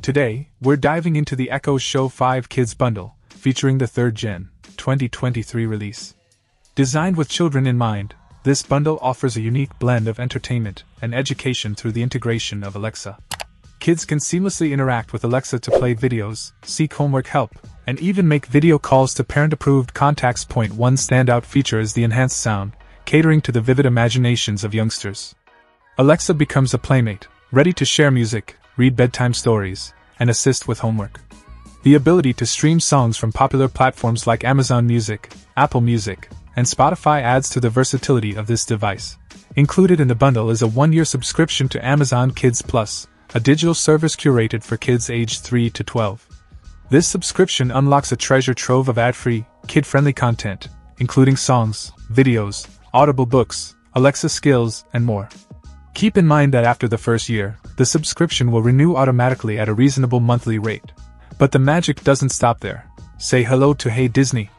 Today, we're diving into the Echo Show 5 Kids Bundle, featuring the 3rd Gen 2023 release. Designed with children in mind, this bundle offers a unique blend of entertainment and education through the integration of Alexa. Kids can seamlessly interact with Alexa to play videos, seek homework help, and even make video calls to parent approved contacts. Point one standout feature is the enhanced sound, catering to the vivid imaginations of youngsters. Alexa becomes a playmate, ready to share music, read bedtime stories, and assist with homework. The ability to stream songs from popular platforms like Amazon Music, Apple Music, and Spotify adds to the versatility of this device. Included in the bundle is a one year subscription to Amazon Kids Plus, a digital service curated for kids aged 3 to 12. This subscription unlocks a treasure trove of ad free, kid friendly content, including songs, videos, audible books, Alexa skills, and more. Keep in mind that after the first year, the subscription will renew automatically at a reasonable monthly rate. But the magic doesn't stop there. Say hello to Hey Disney.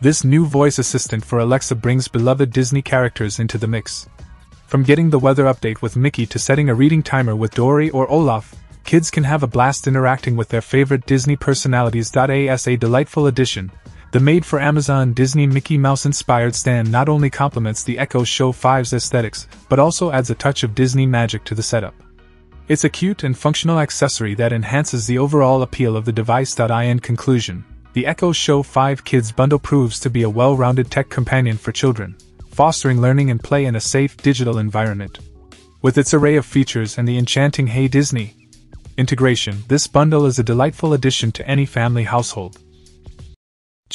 This new voice assistant for Alexa brings beloved Disney characters into the mix. From getting the weather update with Mickey to setting a reading timer with Dory or Olaf, kids can have a blast interacting with their favorite Disney personalities. As a delightful addition, the made for Amazon Disney Mickey Mouse inspired stand not only complements the Echo Show 5's aesthetics, but also adds a touch of Disney magic to the setup. It's a cute and functional accessory that enhances the overall appeal of the device. In conclusion, the Echo Show 5 Kids bundle proves to be a well rounded tech companion for children, fostering learning and play in a safe digital environment. With its array of features and the enchanting Hey Disney integration, this bundle is a delightful addition to any family household.